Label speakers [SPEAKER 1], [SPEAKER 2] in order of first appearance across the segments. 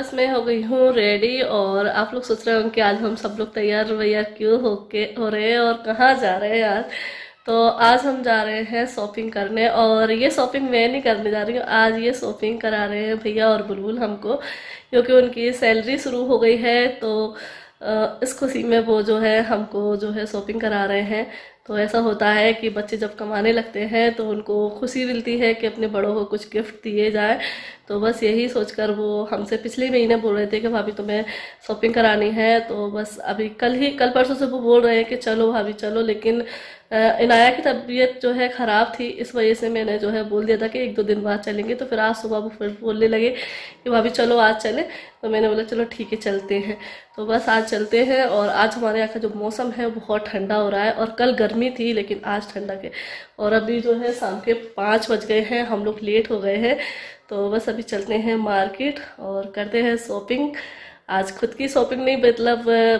[SPEAKER 1] बस मैं हो गई हूँ रेडी और आप लोग सोच रहे होंगे कि आज हम सब लोग तैयार वैयार क्यों हो के हो रहे हैं और कहाँ जा रहे हैं आज तो आज हम जा रहे हैं शॉपिंग करने और ये शॉपिंग मैं नहीं करने जा रही हूँ, आज ये शॉपिंग करा रहे हैं भैया और बुलबुल हमको, क्योंकि उनकी सैलरी शुरू हो गई है तो इस खुशी में वो जो है हमको जो है शॉपिंग करा रहे हैं। तो ऐसा होता है कि बच्चे जब कमाने लगते हैं तो उनको खुशी मिलती है कि अपने बड़ों को कुछ गिफ्ट दिए जाए। तो बस यही सोचकर वो हमसे पिछले महीने बोल रहे थे कि, भाभी, तुम्हें शॉपिंग करानी है। तो बस अभी कल ही, कल परसों से वो बोल रहे हैं कि, चलो भाभी, चलो। लेकिन इनाया की तबीयत जो है ख़राब थी, इस वजह से मैंने जो है बोल दिया था कि एक दो दिन बाद चलेंगे। तो फिर आज सुबह वो फिर बोलने लगे कि भाभी चलो आज चले। तो मैंने बोला, चलो ठीक है, चलते हैं। तो बस आज चलते हैं और आज हमारे यहाँ का जो मौसम है बहुत ठंडा हो रहा है और कल गर्मी थी, लेकिन आज ठंडा के और अभी जो है शाम के पाँच बज गए हैं, हम लोग लेट हो गए हैं। तो बस अभी चलते हैं मार्केट और करते हैं शॉपिंग। आज खुद की शॉपिंग नहीं मतलब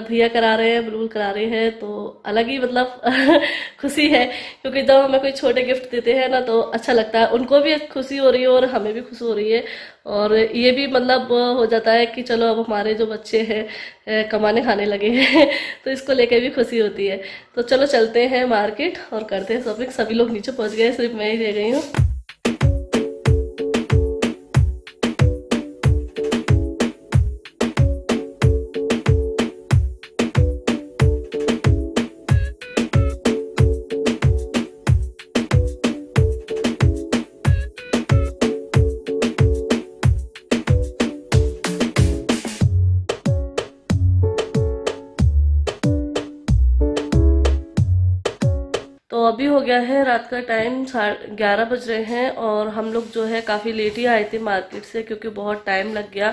[SPEAKER 1] भैया करा रहे हैं बुलबुल करा रहे हैं तो अलग ही मतलब खुशी है, क्योंकि जब हमें कोई छोटे गिफ्ट देते हैं ना तो अच्छा लगता है। उनको भी खुशी हो रही है और हमें भी खुशी हो रही है। और ये भी मतलब हो जाता है कि चलो, अब हमारे जो बच्चे हैं कमाने खाने लगे हैं तो इसको लेके भी खुशी होती है। तो चलो, चलते हैं मार्केट और करते हैं शॉपिंग सभी लोग नीचे पहुँच गए, सिर्फ़ मैं ही रह गई हूँ। तो अभी हो गया है रात का टाइम ग्यारह बज रहे हैं और हम लोग जो है काफ़ी लेट ही आए थे मार्केट से क्योंकि बहुत टाइम लग गया।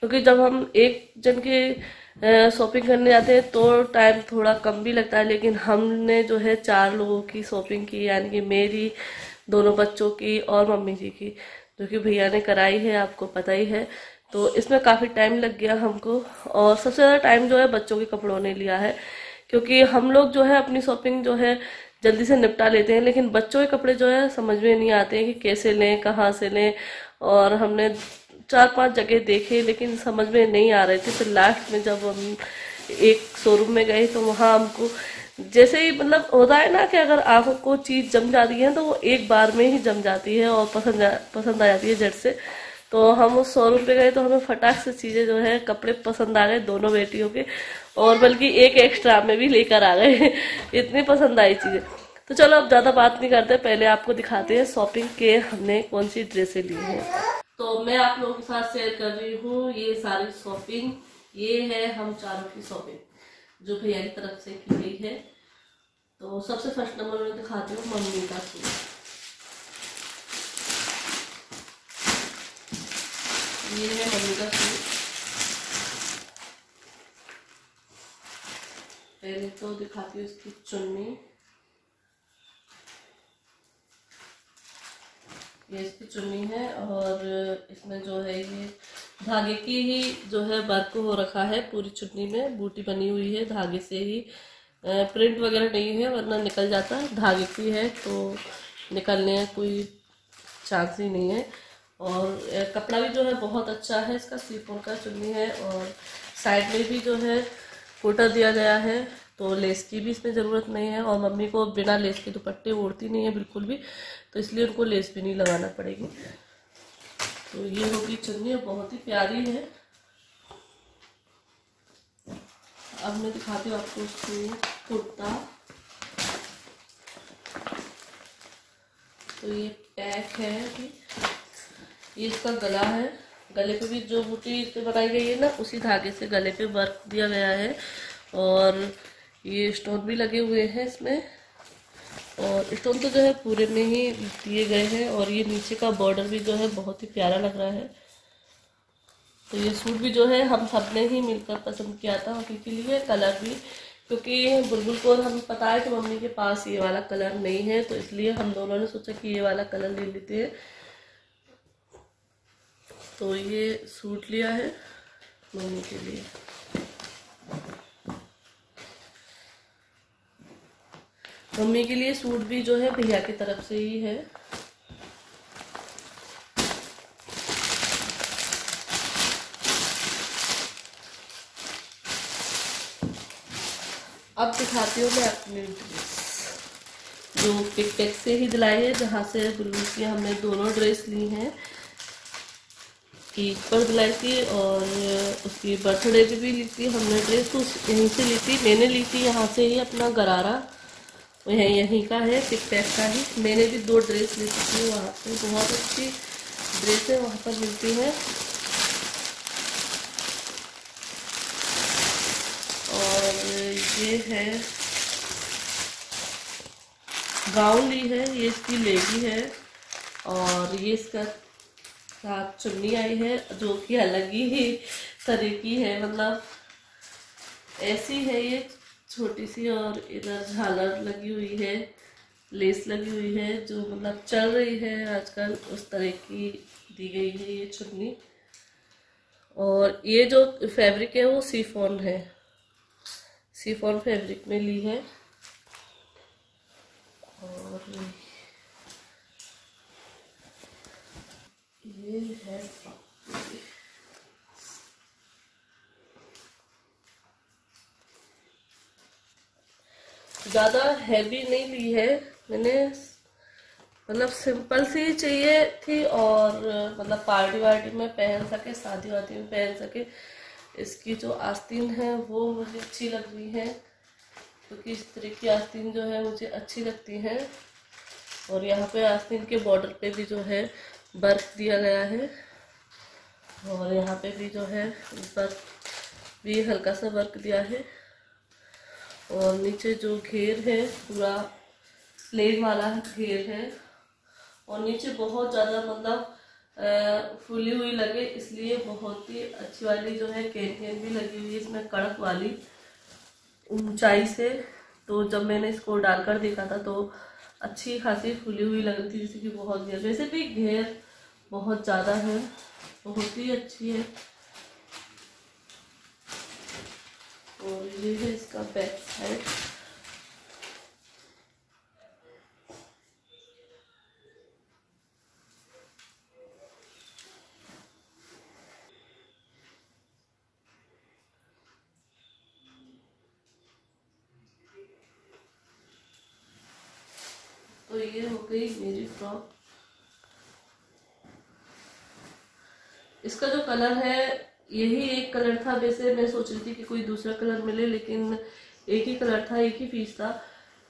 [SPEAKER 1] क्योंकि जब हम एक जन के शॉपिंग करने जाते हैं तो टाइम थोड़ा कम भी लगता है, लेकिन हमने जो है चार लोगों की शॉपिंग की, यानी कि मेरी, दोनों बच्चों की और मम्मी जी की, जो कि भैया ने कराई है, आपको पता ही है। तो इसमें काफ़ी टाइम लग गया हमको और सबसे ज़्यादा टाइम जो है बच्चों के कपड़ों ने लिया है। क्योंकि हम लोग जो है अपनी शॉपिंग जो है जल्दी से निपटा लेते हैं, लेकिन बच्चों के कपड़े जो है समझ में नहीं आते हैं कि कैसे लें, कहाँ से लें। और हमने चार पाँच जगह देखे, लेकिन समझ में नहीं आ रहे थे। फिर लास्ट में जब हम एक शोरूम में गए तो वहाँ हमको जैसे ही मतलब होता है ना कि अगर आँखों को चीज़ जम जाती है तो वो एक बार में ही जम जाती है और पसंद पसंद आ जाती है झट से। तो हम उस शोरूम पे गए तो हमें फटाक से चीज़ें जो है, कपड़े पसंद आ गए दोनों बेटियों के, और बल्कि एक एक्स्ट्रा में भी लेकर आ गए इतनी पसंद आई चीज़ें। तो चलो, अब ज़्यादा बात नहीं करते, पहले आपको दिखाते हैं शॉपिंग के हमने कौन सी ड्रेसें ली हैं। तो मैं आप लोगों के साथ शेयर कर रही हूँ, ये सारी शॉपिंग ये है हम चारों की शॉपिंग जो भैया की तरफ़ से की गई है। तो सबसे फ़र्स्ट नंबर में दिखाती हूँ, मम्मी का सूट। ये है का सूट पहले तो दिखाती हूँ इसकी चुन्नी। ये इसकी चुन्नी है और इसमें जो है ये धागे की ही जो है वर्क हो रखा है पूरी चुन्नी में। बूटी बनी हुई है, धागे से ही। प्रिंट वगैरह नहीं है, वरना निकल जाता। धागे की है तो निकलने कोई चांस ही नहीं है। और कपड़ा भी जो है बहुत अच्छा है, इसका स्लीपों का चुन्नी है और साइड में भी जो है कोटा दिया गया है तो लेस की भी इसमें ज़रूरत नहीं है और मम्मी को बिना लेस के दुपट्टे ओढ़ती नहीं है बिल्कुल भी तो इसलिए उनको लेस भी नहीं लगाना पड़ेगी। तो ये होगी चुन्नी बहुत ही प्यारी है। अब मैं दिखाती हूँ आपको उसको कुर्ता। तो ये पैक है अभी। ये इसका गला है। गले पे भी जो बूटी से बनाई गई है ना, उसी धागे से गले पे वर्क दिया गया है। और ये स्टोन भी लगे हुए हैं इसमें। और स्टोन तो जो है पूरे में ही दिए गए हैं और ये नीचे का बॉर्डर भी जो है बहुत ही प्यारा लग रहा है। तो ये सूट भी जो है हम सबने ही मिलकर पसंद किया था क्योंकि लिए कलर भी, क्योंकि बुलबुल को हम पता है कि मम्मी के पास ये वाला कलर नहीं है तो इसलिए हम दोनों ने सोचा कि ये वाला कलर ले लेते हैं। तो ये सूट लिया है मम्मी के लिए। मम्मी के लिए सूट भी जो है भैया की तरफ़ से ही है। अब दिखाती हूँ मैं अपनी ड्रेस जो पिकपेक से ही दिलाई है, जहाँ से गुल्लू की हमने दोनों ड्रेस ली हैं। ईद पर दिलाई थी और उसकी बर्थडे की भी ली थी, हमने ड्रेस तो यहीं से ली थी, मैंने ली थी, यहाँ से ही अपना गरारा, यह, यहीं का है पिक पैक का ही। मैंने भी दो ड्रेस ली थी, वहाँ पे बहुत अच्छी ड्रेसें वहाँ पर मिलती हैं। और ये है, गाउन ली है, ये इसकी लेगी है, और ये इसका साथ चुन्नी आई है, जो कि अलग ही तरह की है मतलब ऐसी है ये, छोटी सी और इधर झालर लगी हुई है, लेस लगी हुई है, जो मतलब चल रही है आजकल, उस तरह की दी गई है ये चुन्नी। और ये जो फैब्रिक है, वो सीफोन है। सीफोन फैब्रिक में ली है। और ये है ज़्यादा हैवी नहीं ली है। मैंने मतलब सिंपल सी चाहिए थी और मतलब पार्टी वार्टी में पहन सके, शादी वादी में पहन सके। इसकी जो आस्तीन है वो मुझे अच्छी लग रही है, क्योंकि इस तरह की आस्तीन जो है मुझे अच्छी लगती है। और यहाँ पे आस्तीन के बॉर्डर पे भी जो है बर्फ़ दिया गया है। और यहाँ पे भी जो है, बर्फ़ भी हल्का सा वर्क दिया है। और नीचे जो घेर है, पूरा प्लेन वाला घेर है। और नीचे बहुत ज़्यादा मतलब फूली हुई लगे, इसलिए बहुत ही अच्छी वाली जो है केन भी लगी हुई है इसमें कड़क वाली ऊंचाई से। तो जब मैंने इसको डालकर देखा था तो अच्छी खासी फूली हुई लग रही थी, जैसे कि बहुत घेर वैसे भी घेर बहुत ज़्यादा है बहुत ही अच्छी है। और ये है इसका बैक साइड तो ये हो गई मेरी फ्रॉक इसका जो कलर है, यही एक कलर था। वैसे मैं सोच रही थी कि कोई दूसरा कलर मिले, लेकिन एक ही कलर था, एक ही पीस था।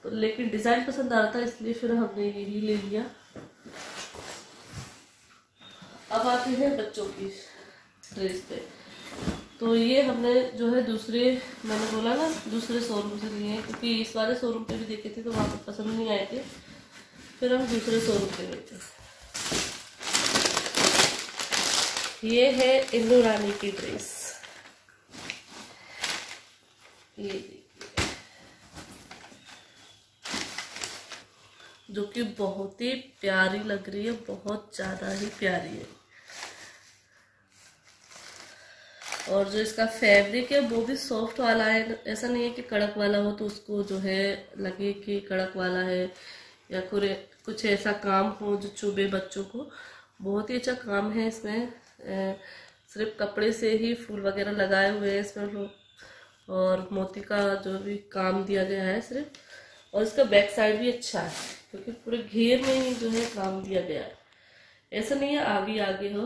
[SPEAKER 1] तो लेकिन डिज़ाइन पसंद आ रहा था, इसलिए फिर हमने यही ले लिया। अब आते हैं बच्चों की ड्रेस पे। तो ये हमने जो है दूसरे, मैंने बोला ना, दूसरे शोरूम से लिए हैं, क्योंकि इस वाले शोरूम पे भी देखे थे तो वहाँ पर पसंद नहीं आए थे। फिर हम दूसरे शोरूम पे गए थे। ये है इंदू रानी की ड्रेस। ये जो कि बहुत ही प्यारी लग रही है, बहुत ज़्यादा ही प्यारी है। और जो इसका फैब्रिक है, वो भी सॉफ्ट वाला है। ऐसा नहीं है कि कड़क वाला हो तो उसको जो है लगे कि कड़क वाला है, या कुछ ऐसा काम हो जो चुभे बच्चों को। बहुत ही अच्छा काम है इसमें। सिर्फ़ कपड़े से ही फूल वगैरह लगाए हुए हैं इसमें लोग। और मोती का जो भी काम दिया गया है सिर्फ़। और इसका बैक साइड भी अच्छा है, क्योंकि पूरे घेर में ही जो है काम दिया गया है। ऐसा नहीं है आगे आगे हो।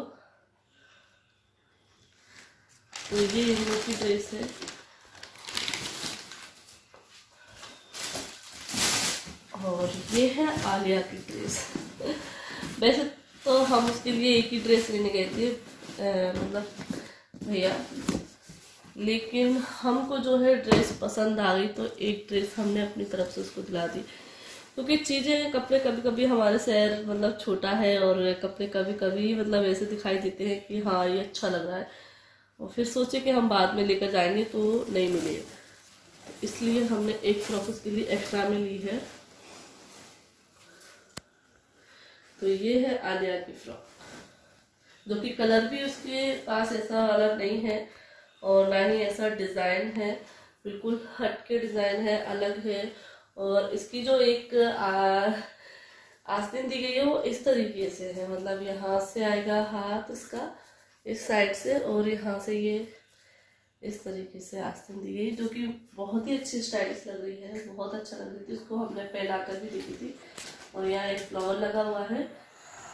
[SPEAKER 1] तो ये इन की ड्रेस है। और ये है आलिया की ड्रेस वैसे तो हम उसके लिए एक ही ड्रेस लेने गए थे मतलब भैया। लेकिन हमको जो है ड्रेस पसंद आ गई तो एक ड्रेस हमने अपनी तरफ़ से उसको दिला दी। क्योंकि चीज़ें कपड़े कभी कभी हमारे शहर मतलब छोटा है और कपड़े कभी कभी मतलब ऐसे दिखाई देते हैं कि हाँ ये अच्छा लग रहा है। और फिर सोचे कि हम बाद में लेकर जाएँगे तो नहीं मिलेगा। इसलिए हमने एक फ्रॉक उसके लिए एक्स्ट्रा में ली है। तो ये है आलिया की फ्रॉक जो कि कलर भी उसके पास ऐसा अलग नहीं है और ना ही ऐसा डिज़ाइन है। बिल्कुल हट के डिज़ाइन है, अलग है। और इसकी जो एक आस्तीन दी गई है वो इस तरीके से है। मतलब यहाँ से आएगा हाथ इसका इस साइड से और यहाँ से ये इस तरीके से आस्तीन दी गई, जो कि बहुत ही अच्छी स्टाइलिश लग रही है। बहुत अच्छा लग रही थी उसको हमने पहना कर भी देखी थी। और यहाँ एक फ्लावर लगा हुआ है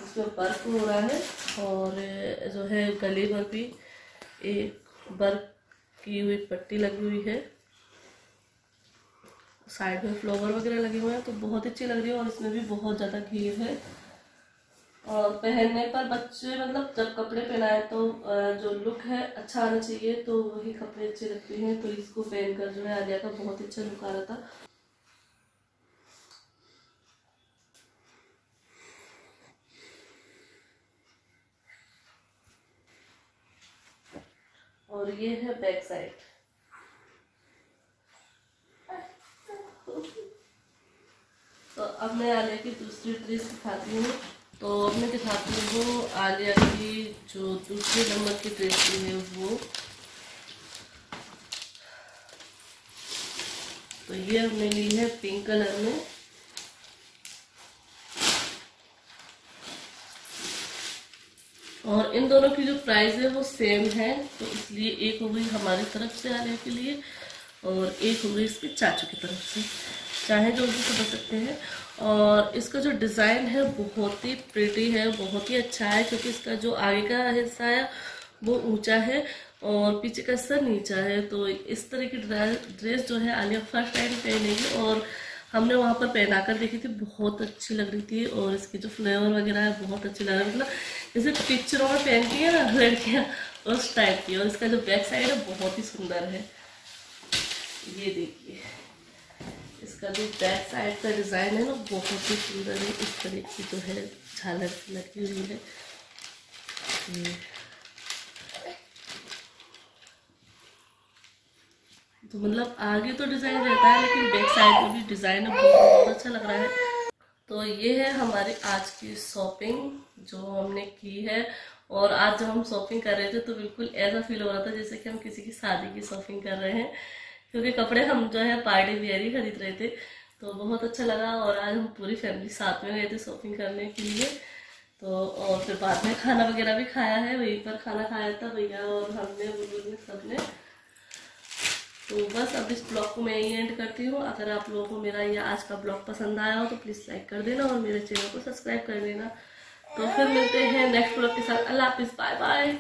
[SPEAKER 1] इसमें वर्क हो रहा है और जो है गले पर भी एक वर्क की हुई पट्टी लगी हुई है। साइड में फ्लावर वगैरह लगे हुए हैं तो बहुत अच्छी लग रही है और इसमें भी बहुत ज़्यादा घेर है। और पहनने पर बच्चे मतलब जब कपड़े पहनाए तो जो लुक है अच्छा आना चाहिए तो वही कपड़े अच्छे लगते हैं। तो इसको पहनकर जो है आलिया का बहुत अच्छा लुक आ रहा था। और ये है बैक साइड। तो अब मैं आलिया की दूसरी ड्रेस दिखाती हूँ। तो अब मैं दिखाती हूँ आलिया की जो दूसरे नंबर की ड्रेस है वो। तो ये हमने ली है पिंक कलर में। और इन दोनों की जो प्राइस है वो सेम है तो इसलिए एक हो गई हमारी तरफ़ से आने के लिए और एक हो गई इसके चाचू की तरफ़ से। चाहे जो भी समझ सकते हैं। और इसका जो डिज़ाइन है बहुत ही प्रिटी है, बहुत ही अच्छा है, क्योंकि इसका जो आगे का हिस्सा है वो ऊँचा है और पीछे का हिस्सा नीचा है। तो इस तरह की ड्रेस जो है आलिया फ़र्स्ट टाइम पहनेगी और हमने वहाँ पर पहना कर देखी थी, बहुत अच्छी लग रही थी और इसकी जो फ्लेवर वगैरह है, बहुत अच्छी लग रही मतलब जैसे पिक्चरों में पहनती है ना, लड़कियाँ उस टाइप की। और इसका जो बैक साइड है, बहुत ही सुंदर है। ये देखिए, इसका जो बैक साइड का डिज़ाइन है ना, बहुत ही सुंदर है। इस तरह की जो है, झालर लगी हुई है। तो मतलब आगे तो डिज़ाइन रहता है, लेकिन बैक साइड में भी डिज़ाइन बहुत अच्छा लग रहा है। तो ये है हमारी आज की शॉपिंग जो हमने की है। और आज जब हम शॉपिंग कर रहे थे तो बिल्कुल ऐसा फील हो रहा था जैसे कि हम किसी की शादी की शॉपिंग कर रहे हैं। क्योंकि कपड़े हम जो है पार्टी वेयर ही खरीद रहे थे। तो बहुत अच्छा लगा और आज हम पूरी फैमिली साथ में गए थे शॉपिंग करने के लिए। तो और फिर बाद में खाना वगैरह भी खाया है, वहीं पर खाना खाया था भैया और हमने, बुज़ुर्ग सबने। तो बस अब इस ब्लॉग को मैं यही एंड करती हूँ। अगर आप लोगों को मेरा ये आज का ब्लॉग पसंद आया हो तो प्लीज़ लाइक कर देना और मेरे चैनल को सब्सक्राइब कर देना। तो फिर मिलते हैं नेक्स्ट ब्लॉग के साथ। अल्लाह हाफिज़। Bye bye